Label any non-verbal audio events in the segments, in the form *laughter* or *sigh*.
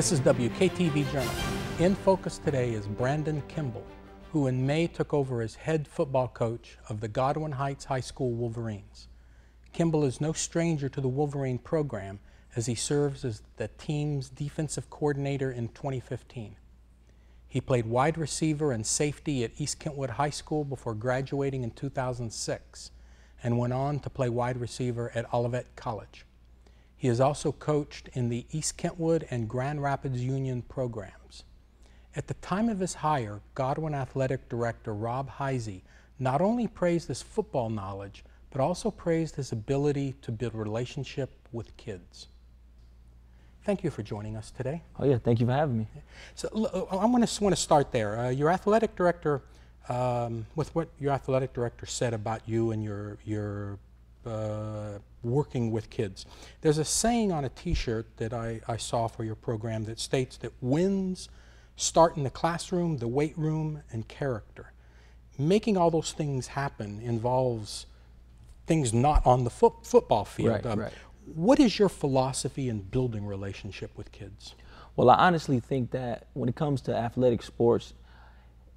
This is WKTV Journal. In focus today is Brandon Kimble, who in May took over as head football coach of the Godwin Heights High School Wolverines. Kimble is no stranger to the Wolverine program as he serves as the team's defensive coordinator in 2015. He played wide receiver and safety at East Kentwood High School before graduating in 2006 and went on to play wide receiver at Olivet College. He has also coached in the East Kentwood and Grand Rapids Union programs. At the time of his hire, Godwin Athletic Director Rob Hisey not only praised his football knowledge, but also praised his ability to build relationship with kids. Thank you for joining us today. Oh yeah, thank you for having me. So I want to want to start there. Uh, your athletic director, um, with what your athletic director said about you and your your uh, working with kids. There's a saying on a T-shirt that I, I saw for your program that states that wins start in the classroom, the weight room, and character. Making all those things happen involves things not on the foot, football field. Right, um, right. What is your philosophy in building relationship with kids? Well, I honestly think that when it comes to athletic sports,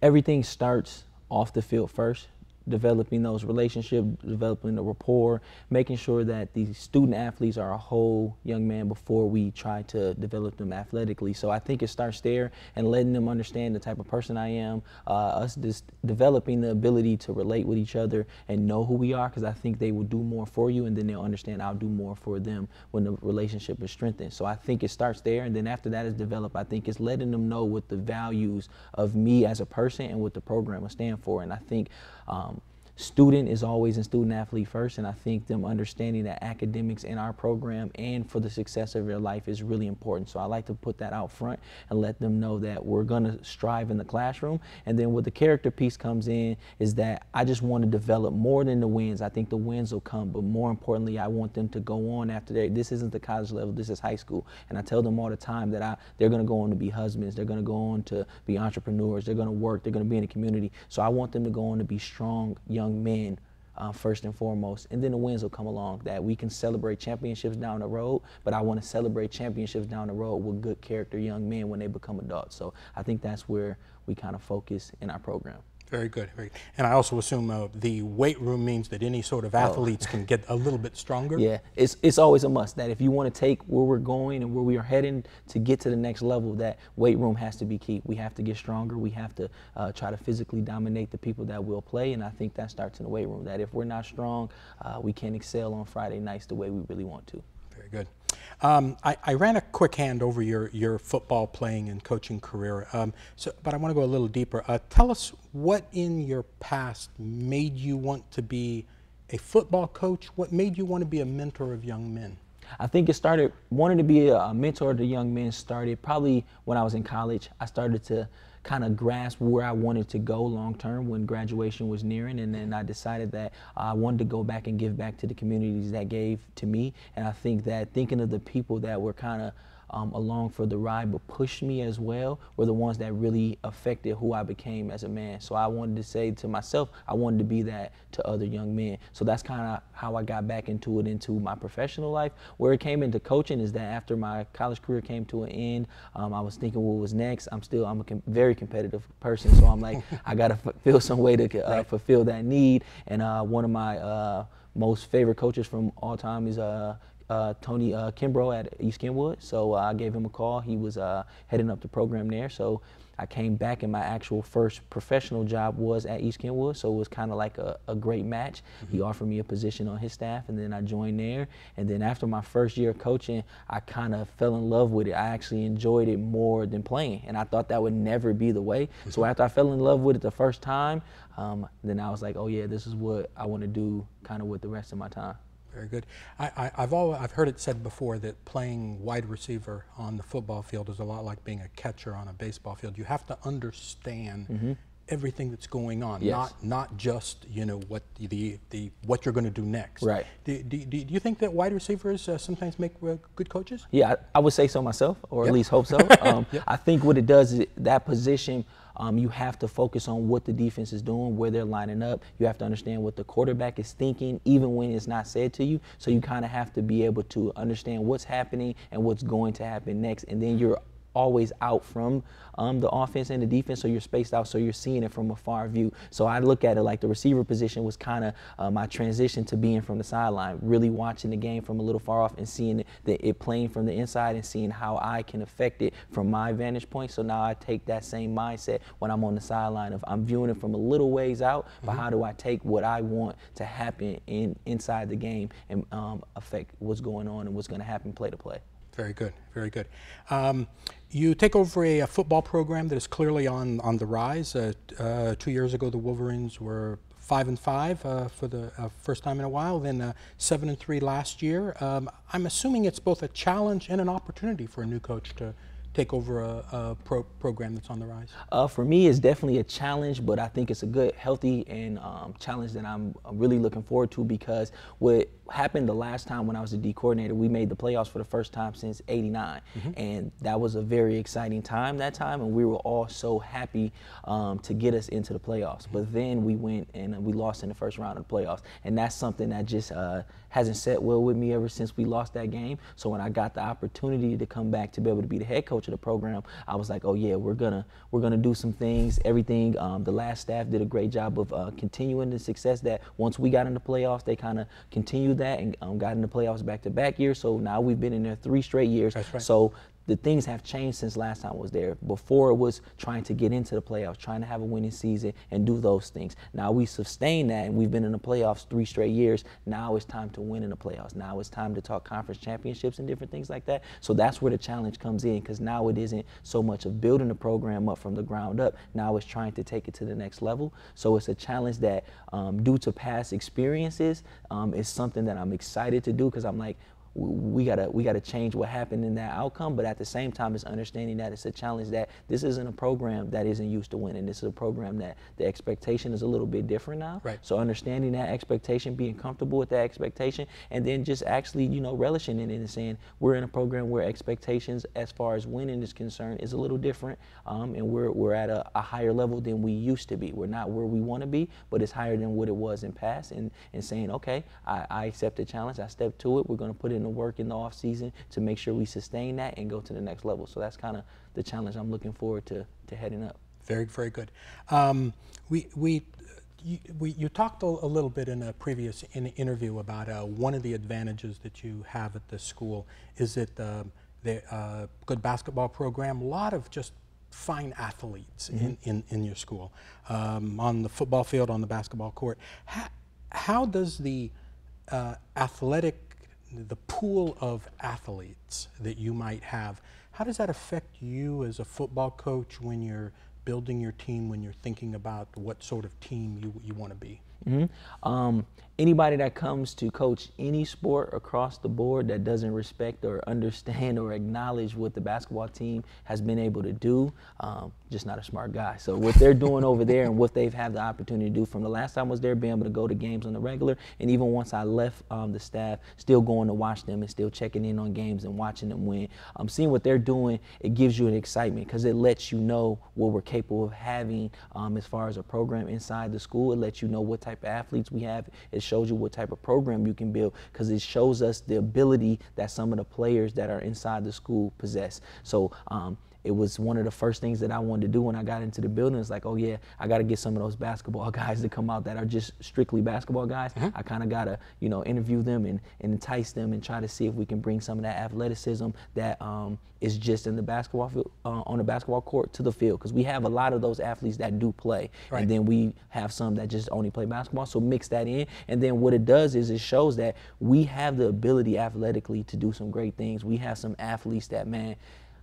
everything starts off the field first developing those relationships, developing the rapport, making sure that the student athletes are a whole young man before we try to develop them athletically. So I think it starts there and letting them understand the type of person I am, uh, us just developing the ability to relate with each other and know who we are because I think they will do more for you and then they'll understand I'll do more for them when the relationship is strengthened. So I think it starts there and then after that is developed, I think it's letting them know what the values of me as a person and what the program will stand for. And I think um, student is always in student athlete first and i think them understanding that academics in our program and for the success of their life is really important. So i like to put that out front and let them know that we're going to strive in the classroom. And then what the character piece comes in is that i just want to develop more than the wins. I think the wins will come but more importantly i want them to go on after that this isn't the college level this is high school. And i tell them all the time that I, they're going to go on to be husbands they're going to go on to be entrepreneurs they're going to work they're going to be in the community. So i want them to go on to be strong young young men uh, first and foremost. And then the wins will come along that we can celebrate championships down the road, but I want to celebrate championships down the road with good character young men when they become adults. So I think that's where we kind of focus in our program. Very good. Very good. And I also assume uh, the weight room means that any sort of oh. athletes oh. can get a little bit stronger. Yeah, it's it's always a must that if you want to take where we're going and where we are heading to get to the next level, that weight room has to be key. We have to get stronger. We have to uh, try to physically dominate the people that will play, and I think that starts in the weight room. That if we're not strong, uh, we can't excel on Friday nights the way we really want to. Very good. Um, I, I, ran a quick hand over your, your football playing and coaching career, um, so, but I want to go a little deeper. Uh, tell us what in your past made you want to be a football coach? What made you want to be a mentor of young men? I think it started, wanting to be a mentor to young men started probably when I was in college. I started to kind of grasp where I wanted to go long term when graduation was nearing. And then I decided that I wanted to go back and give back to the communities that gave to me. And I think that thinking of the people that were kind of um, along for the ride but pushed me as well were the ones that really affected who I became as a man. So I wanted to say to myself, I wanted to be that to other young men. So that's kind of how I got back into it into my professional life. Where it came into coaching is that after my college career came to an end, um, I was thinking what was next. I'm still I'm a com- very competitive person, so I'm like *laughs* I gotta f- feel some way to uh, right. fulfill that need. And uh, one of my uh, most favorite coaches from all time is uh, uh, Tony uh, Kimbrough at East Kentwood. So uh, I gave him a call. He was uh, heading up the program there. So I came back and my actual first professional job was at East Kentwood. So it was kind of like a, a, great match. Mm-hmm. He offered me a position on his staff and then I joined there. And then after my first year of coaching, I kind of fell in love with it. I actually enjoyed it more than playing. And I thought that would never be the way. Mm-hmm. So *laughs* after I fell in love with it the first time, um, then I was like, oh yeah, this is what I want to do kind of with the rest of my time. Very good. I, have always, I've heard it said before that playing wide receiver on the football field is a lot like being a catcher on a baseball field. You have to understand mm-hmm. everything that's going on, yes. not not just you know what the the what you're going to do next. Right. Do, do, do, you think that wide receivers uh, sometimes make uh, good coaches? Yeah, I, I, would say so myself, or yep. at least hope so. *laughs* Um, yep. I think what it does is that position um, you have to focus on what the defense is doing, where they're lining up. You have to understand what the quarterback is thinking, even when it's not said to you. So you kind of have to be able to understand what's happening and what's going to happen next. And then you're always out from um, the offense and the defense, so you're spaced out, so you're seeing it from a far view. So I look at it like the receiver position was kind of uh, my transition to being from the sideline, really watching the game from a little far off and seeing it, the, it playing from the inside and seeing how I can affect it from my vantage point. So now I take that same mindset when I'm on the sideline of I'm viewing it from a little ways out, but mm-hmm. how do I take what I want to happen in inside the game and um, affect what's going on and what's going to happen play to play. Very good, very good. Um, you take over a, a, football program that is clearly on, on the rise. Uh, uh, two years ago, the Wolverines were five and five uh, for the uh, first time in a while, then uh, seven and three last year. Um, I'm assuming it's both a challenge and an opportunity for a new coach to take over a, a pro program that's on the rise? Uh, for me, it's definitely a challenge, but I think it's a good, healthy, and um, challenge that I'm really looking forward to because what happened the last time when I was a D coordinator, we made the playoffs for the first time since '89, mm-hmm. and that was a very exciting time that time, and we were all so happy um, to get us into the playoffs. Mm-hmm. But then we went and we lost in the first round of the playoffs, and that's something that just uh, hasn't set well with me ever since we lost that game. So when I got the opportunity to come back to be able to be the head coach of the program, I was like, oh yeah, we're gonna we're gonna do some things. Everything. Um, the last staff did a great job of uh, continuing the success that once we got in the playoffs, they kind of continued that and um, got in the playoffs back to back years. So now we've been in there three straight years. Right. So the things have changed since last time I was there. Before it was trying to get into the playoffs, trying to have a winning season and do those things. Now we sustain that and we've been in the playoffs three straight years. Now it's time to win in the playoffs. Now it's time to talk conference championships and different things like that. So that's where the challenge comes in because now it isn't so much of building the program up from the ground up. Now it's trying to take it to the next level. So it's a challenge that, um, due to past experiences, um, is something that I'm excited to do because I'm like, we gotta we gotta change what happened in that outcome. But at the same time, it's understanding that it's a challenge that this isn't a program that isn't used to winning. This is a program that the expectation is a little bit different now. Right. So understanding that expectation, being comfortable with that expectation, and then just actually you know relishing in it and saying we're in a program where expectations as far as winning is concerned is a little different, um, and we're we're at a, a, higher level than we used to be. We're not where we want to be, but it's higher than what it was in past. And and saying okay, I, I accept the challenge. I step to it. We're going to put in the work in the off season to make sure we sustain that and go to the next level. So that's kind of the challenge I'm looking forward to, to heading up. Very, very good. Um, we, we, you, we, you talked a, a, little bit in a previous in interview about uh, one of the advantages that you have at the school is that uh, the uh, good basketball program, a lot of just fine athletes mm-hmm. in, in, in, your school, um, on the football field, on the basketball court. How, how does the uh, athletic the pool of athletes that you might have, how does that affect you as a football coach when you're building your team, when you're thinking about what sort of team you, you want to be? Mm-hmm. Um, anybody that comes to coach any sport across the board that doesn't respect or understand or acknowledge what the basketball team has been able to do, um, just not a smart guy. So what they're doing over there and what they've had the opportunity to do from the last time I was there, being able to go to games on the regular, and even once I left um, the staff, still going to watch them and still checking in on games and watching them win. Um, seeing what they're doing, it gives you an excitement because it lets you know what we're capable of having um, as far as a program inside the school. It lets you know what type of athletes we have. It shows you what type of program you can build because it shows us the ability that some of the players that are inside the school possess. So um, it was one of the first things that I wanted to do when I got into the building. It's like, oh yeah, I got to get some of those basketball *laughs* guys to come out that are just strictly basketball guys. Mm-hmm. I kind of got to, you know, interview them and, and entice them and try to see if we can bring some of that athleticism that um, is just in the basketball field, uh, on the basketball court to the field because we have a lot of those athletes that do play, right. and then we have some that just only play basketball. So mix that in, and then what it does is it shows that we have the ability athletically to do some great things. We have some athletes that man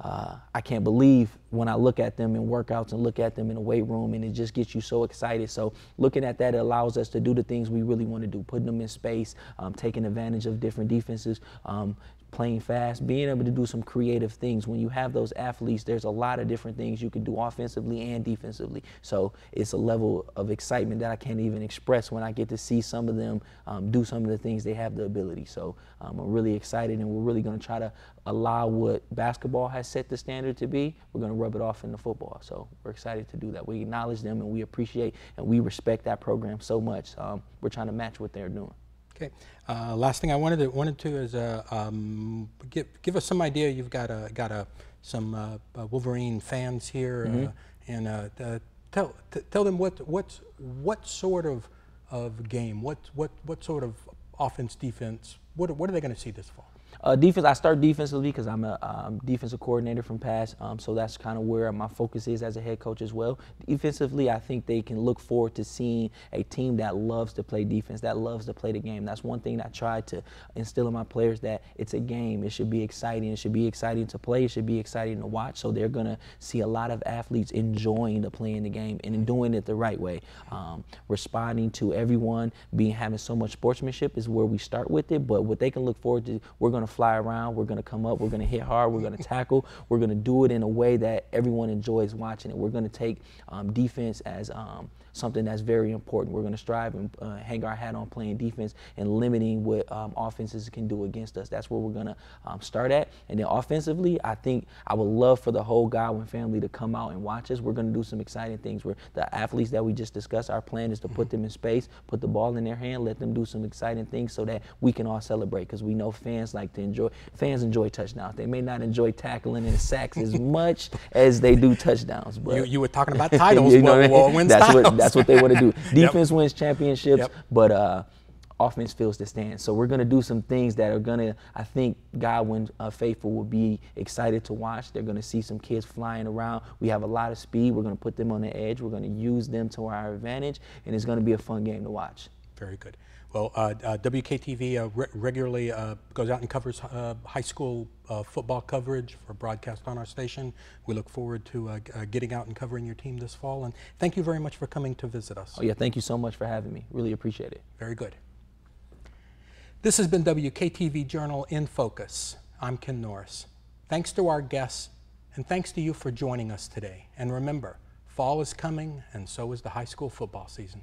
uh, I can't believe when I look at them in workouts and look at them in a weight room, and it just gets you so excited. So looking at that allows us to do the things we really want to do, putting them in space, um, taking advantage of different defenses, um, playing fast, being able to do some creative things. When you have those athletes, there's a lot of different things you can do offensively and defensively. So it's a level of excitement that I can't even express when I get to see some of them um, do some of the things they have the ability. So um, I'm really excited, and we're really going to try to allow what basketball has set the standard to be. We're going to rub it off into football. So we're excited to do that. We acknowledge them, and we appreciate and we respect that program so much. Um, we're trying to match what they're doing. Okay. Uh, last thing I wanted to wanted to is uh, um, give give us some idea. You've got a got a some uh, uh, Wolverine fans here, Mm-hmm. uh, and uh, uh, tell t- tell them what what's what sort of of game, what what what sort of offense, defense, what what are they going to see this fall? Uh, defense, I start defensively because I'm a um, defensive coordinator from past, um, so that's kind of where my focus is as a head coach as well. Defensively, I think they can look forward to seeing a team that loves to play defense, that loves to play the game. That's one thing I try to instill in my players that it's a game. It should be exciting. It should be exciting to play. It should be exciting to watch. So they're gonna see a lot of athletes enjoying the playing the game and doing it the right way, um, responding to everyone, being having so much sportsmanship is where we start with it. But what they can look forward to, we're gonna fly around, we're gonna come up, we're gonna hit hard, we're gonna *laughs* tackle, we're gonna do it in a way that everyone enjoys watching it. We're gonna take um, defense as um, something that's very important. We're gonna strive and uh, hang our hat on playing defense and limiting what um, offenses can do against us. That's where we're gonna um, start at. And then offensively, I think I would love for the whole Godwin family to come out and watch us. We're gonna do some exciting things. Where the athletes that we just discussed, our plan is to put them in space, put the ball in their hand, let them do some exciting things so that we can all celebrate. Because we know fans like to enjoy. Fans enjoy touchdowns. They may not enjoy tackling and sacks as *laughs* much as they do touchdowns. But You, you were talking about *laughs* titles. you know well, I well, mean? wins that's titles. what that's what they want to do. *laughs* Defense wins championships, Yep. but uh, offense fills the stand. So we're gonna do some things that are gonna, I think, Godwin uh, faithful will be excited to watch. They're gonna see some kids flying around. We have a lot of speed. We're gonna put them on the edge. We're gonna use them to our advantage, and it's gonna be a fun game to watch. Very good. Well, uh, uh, WKTV uh, re- regularly uh, goes out and covers uh, high school uh, football coverage for broadcast on our station. We look forward to uh, uh, getting out and covering your team this fall. And thank you very much for coming to visit us. Oh yeah, thank you so much for having me. Really appreciate it. Very good. This has been WKTV Journal in Focus. I'm Ken Norris. Thanks to our guests, and thanks to you for joining us today. And remember, fall is coming, and so is the high school football season.